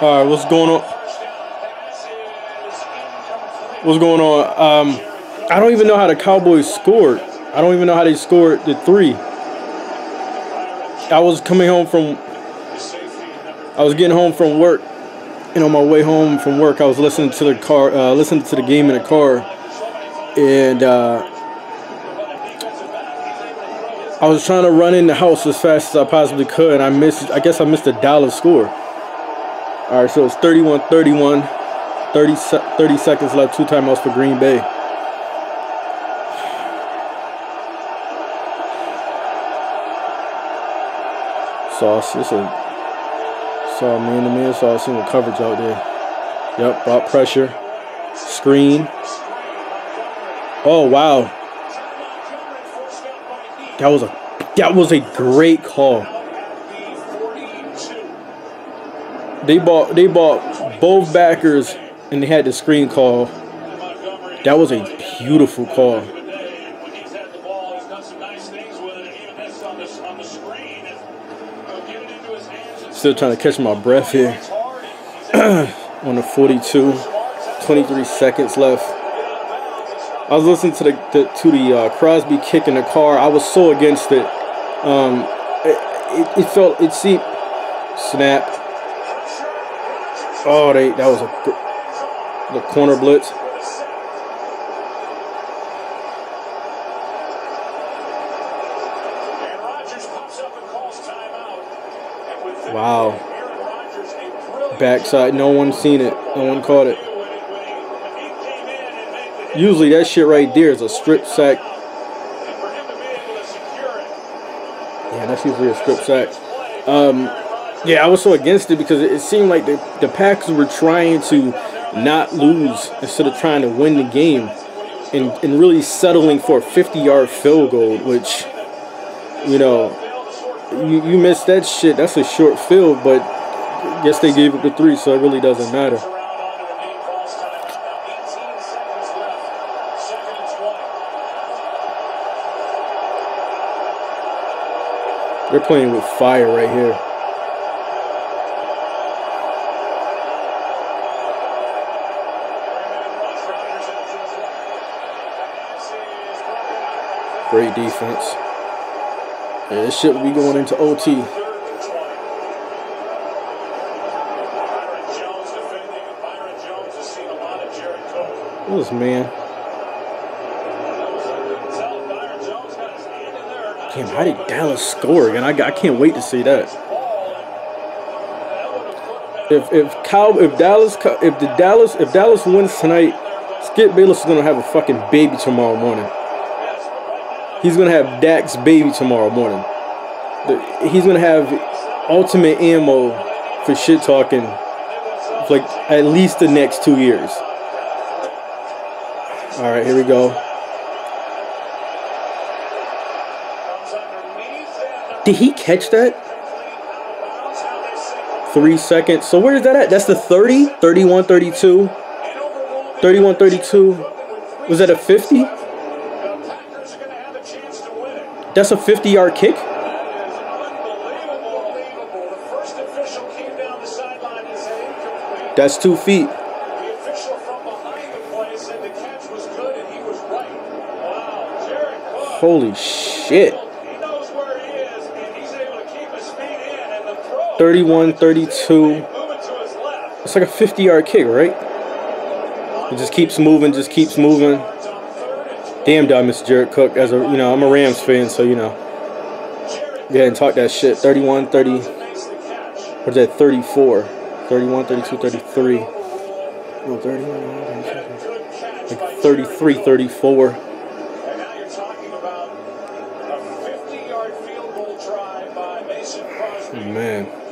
All right, what's going on? What's going on? Um, I don't even know how the Cowboys scored. I don't even know how they scored the three. I was coming home from. I was getting home from work, and on my way home from work, I was listening to the car, uh, listening to the game in the car, and uh, I was trying to run in the house as fast as I possibly could, and I missed. I guess I missed a Dallas score. All right, so it's 31-31, 30, 30 seconds left, two timeouts for Green Bay. Sauce, it's a saw man to man, saw a single coverage out there. Yep, brought pressure, screen. Oh wow, that was a that was a great call. They bought they bought both backers and they had the screen call. That was a beautiful call. Still trying to catch my breath here. On the 42, 23 seconds left. I was listening to the, the to the uh, Crosby kick in the car. I was so against it. Um, it, it, it felt it seemed snap. Oh, they that was a the corner blitz. Wow. Backside, no one seen it. No one caught it. Usually that shit right there is a strip sack. Yeah, that's usually a strip sack. Um, yeah, I was so against it because it seemed like the, the Packers were trying to not lose instead of trying to win the game and, and really settling for a 50 yard field goal, which, you know, you, you missed that shit. That's a short field, but I guess they gave it the three, so it really doesn't matter. They're playing with fire right here. Great defense. Yeah, this shit will be going into OT. This man. Damn, how did Dallas score again? I, I can't wait to see that. If if Cal if Dallas if the Dallas if Dallas wins tonight, Skip Bayless is gonna have a fucking baby tomorrow morning. He's gonna have Dak's baby tomorrow morning. He's gonna have ultimate ammo for shit talking like at least the next two years. All right, here we go. Did he catch that? Three seconds. So where is that at? That's the 30, 31, 32, 31, 32. Was that a 50? That's a 50 yard kick? That's two feet. Holy shit. 31, 32. It's like a 50 yard kick, right? It just keeps moving, just keeps moving. Damn, did I miss Jared Cook as a, you know, I'm a Rams fan, so, you know. Go ahead and talk that shit. 31, 30. What's that? 34. 31, 32, 33. No, 31, like 33, 34. Man.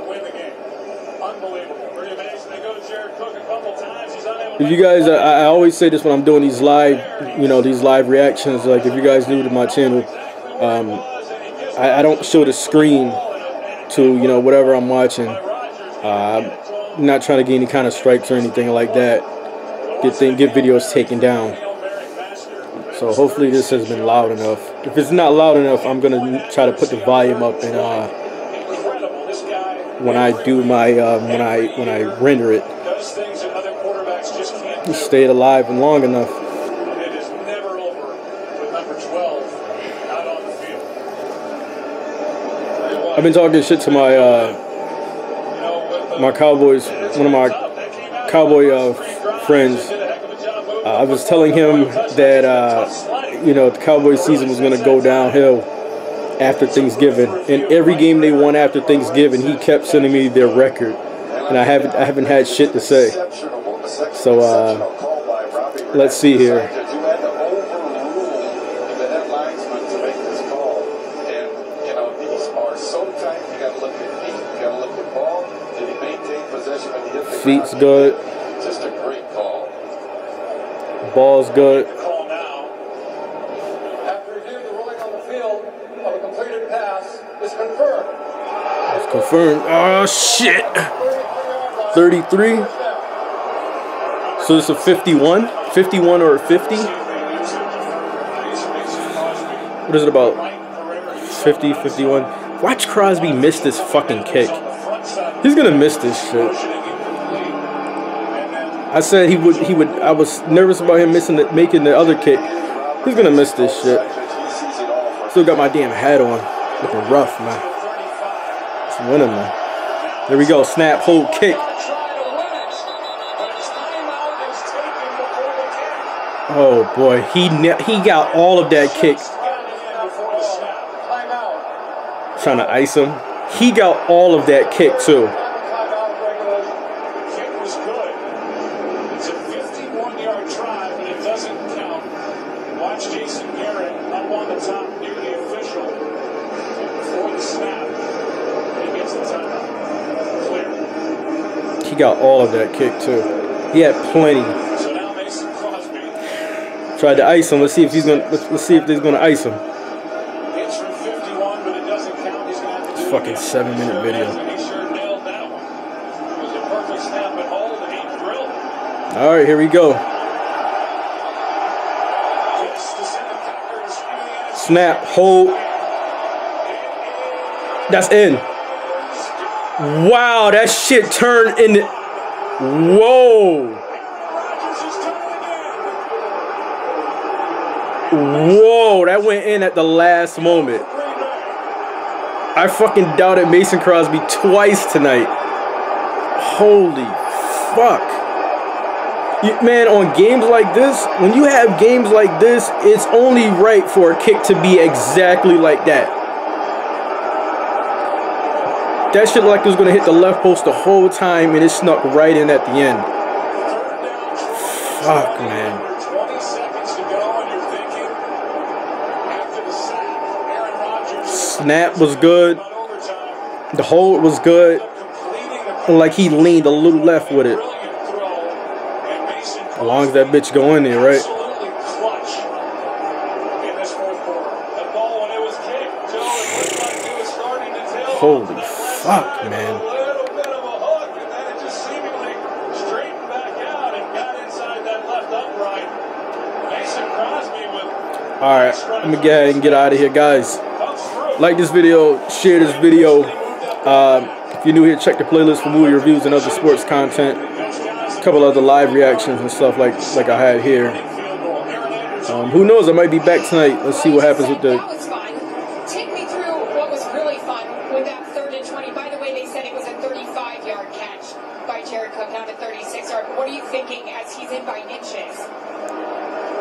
If you guys, I, I, always say this when I'm doing these live, you know, these live reactions. Like, if you guys new to my channel, um, I, I, don't show the screen to, you know, whatever I'm watching. Uh, I'm not trying to get any kind of strikes or anything like that. Get thing, get videos taken down. So hopefully this has been loud enough. If it's not loud enough, I'm gonna try to put the volume up and uh, when I do my um, when I when I render it. He stayed alive and long enough. I've been talking shit to my uh, my Cowboys, one of my Cowboy uh, friends. Uh, I was telling him that uh, you know the Cowboy season was going to go downhill after Thanksgiving, and every game they won after Thanksgiving, he kept sending me their record, and I haven't I haven't had shit to say. So uh, let's see here. Feet's good. Just a great call. Ball's good. Confirmed. Oh shit. 33. So it's a 51? 51 or 50? What is it about? 50, 51. Watch Crosby miss this fucking kick. He's gonna miss this shit. I said he would. He would. I was nervous about him missing the, making the other kick. He's gonna miss this shit. Still got my damn hat on. Looking rough, man. It's winning, man. There we go. Snap, hold, kick. Oh boy, he he got all of that kick. Trying to ice him. He got all of that kick too. He got all of that kick too. He had plenty. Tried to ice him. Let's see if he's gonna. Let's, let's see if he's gonna ice him. It's fucking seven minute video. All right, here we go. Snap, hold. That's in. Wow, that shit turned in. Whoa. Whoa, that went in at the last moment. I fucking doubted Mason Crosby twice tonight. Holy fuck. You, man, on games like this, when you have games like this, it's only right for a kick to be exactly like that. That shit like it was going to hit the left post the whole time and it snuck right in at the end. Fuck, man. Snap was good. The hold was good. Like he leaned a little left with it. As long as that bitch go in there, right? Holy Fuck, man. Alright, let me get and get out of here, guys. Like this video, share this video. Uh, if you're new here, check the playlist for movie reviews and other sports content. A couple other live reactions and stuff like like I had here. Um, who knows? I might be back tonight. Let's see what happens with the you thinking as he's in by inches?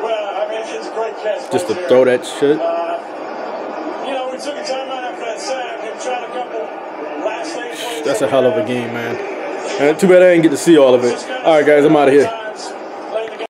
Well, I mean, it's a great catch. Just to there. throw that shit. Uh, you know, we took a timeout after that sack and tried a couple last That's a hell of a game, man. And too bad I didn't get to see all of it. All right, guys, I'm out of here.